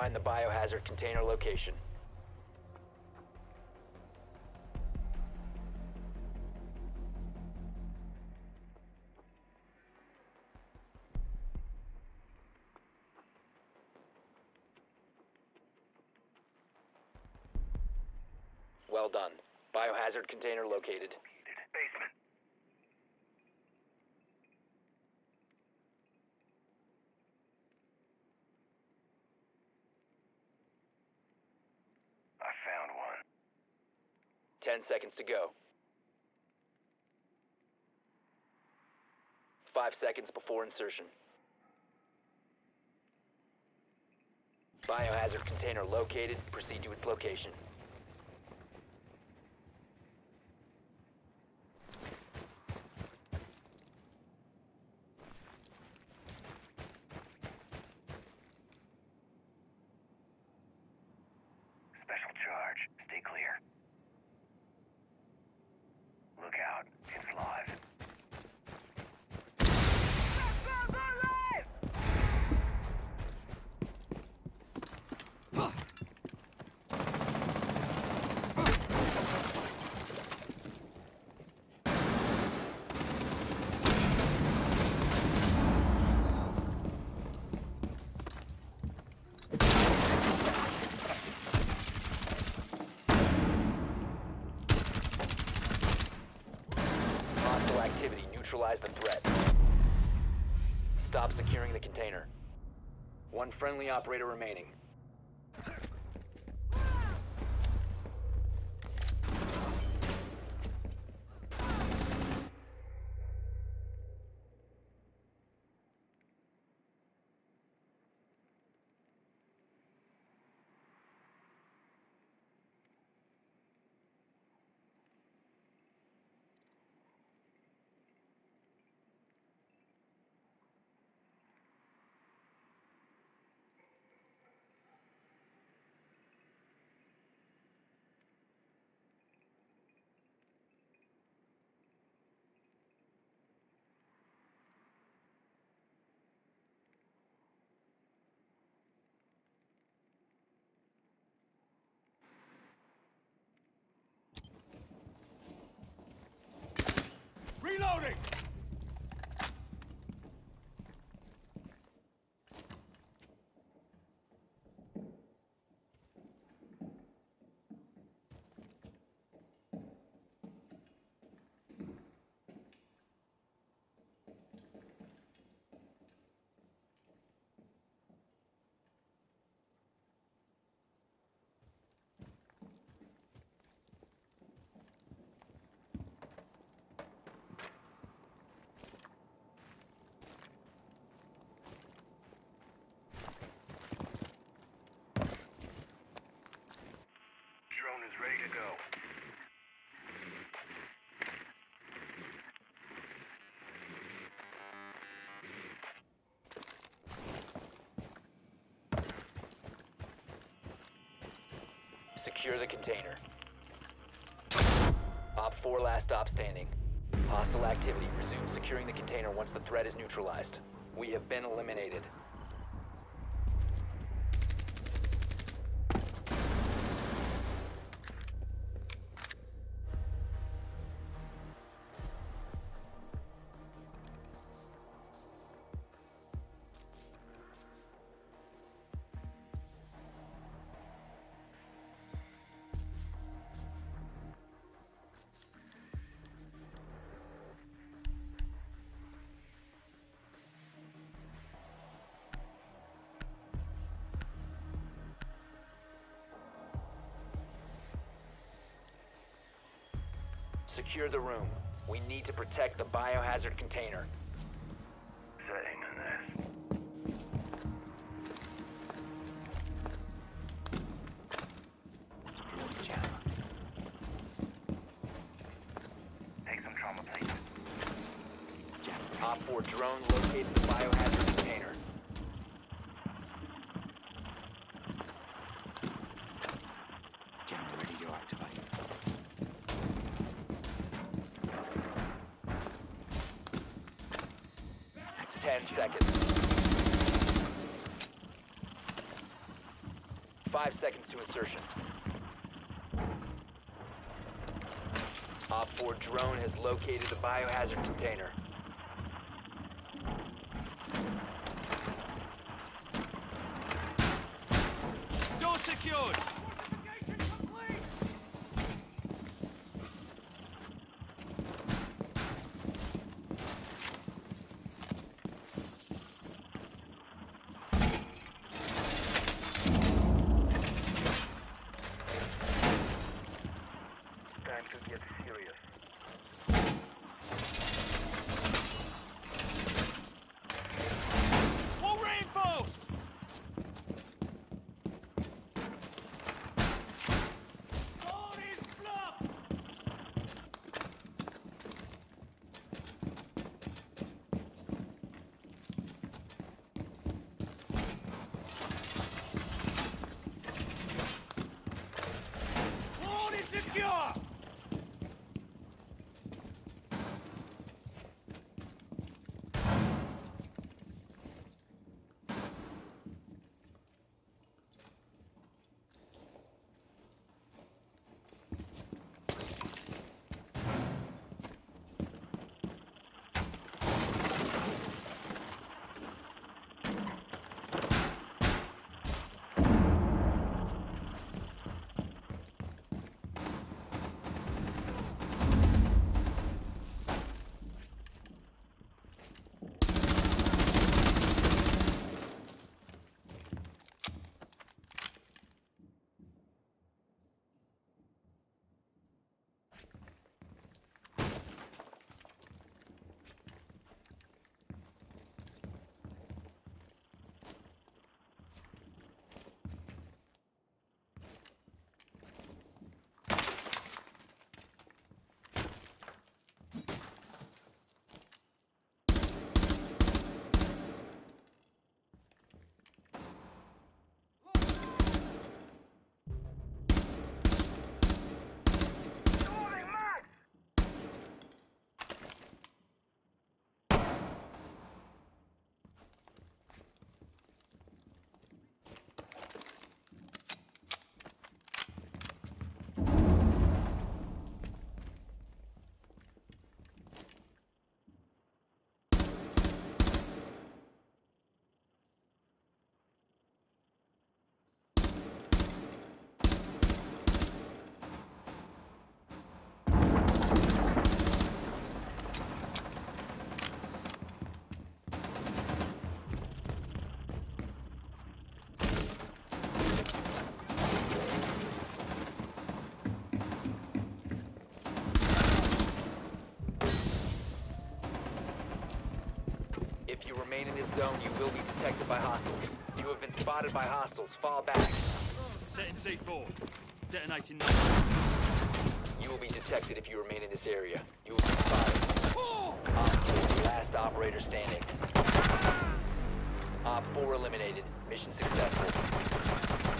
find the biohazard container location. Well done. Biohazard container located. Basement. 10 seconds to go. Five seconds before insertion. Biohazard container located. Proceed to its location. Neutralize the threat. Stop securing the container. One friendly operator remaining. Reloading! Drone is ready to go. Secure the container. Op 4 last stop standing. Hostile activity. Resume securing the container once the threat is neutralized. We have been eliminated. Secure the room. We need to protect the biohazard container. Setting in this. Take some trauma plates. Op 4 drone located the biohazard container. Jammer ready to activate. Ten seconds. Five seconds to insertion. Op 4 drone has located the biohazard container. Door secured. Zone, you will be detected by hostiles. You have been spotted by hostiles. Fall back. Setting C4. Detonating now. You will be detected if you remain in this area. You will be spotted. Op 4, last operator standing. Op 4 eliminated. Mission successful.